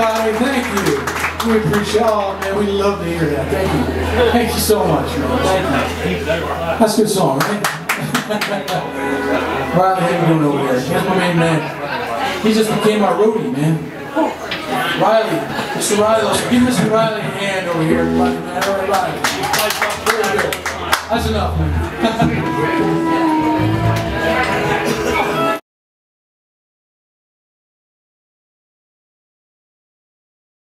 everybody. Thank you. We appreciate Oh, man, we love to hear that. Thank you. Thank you so much, man. Thank you. That's a good song, right? Riley, how you doing over there? That's my main man. He just became our roadie, man. Riley, Mr. Riley, let's give Mr. Riley a hand over here, everybody, man. Everybody. That's enough, man.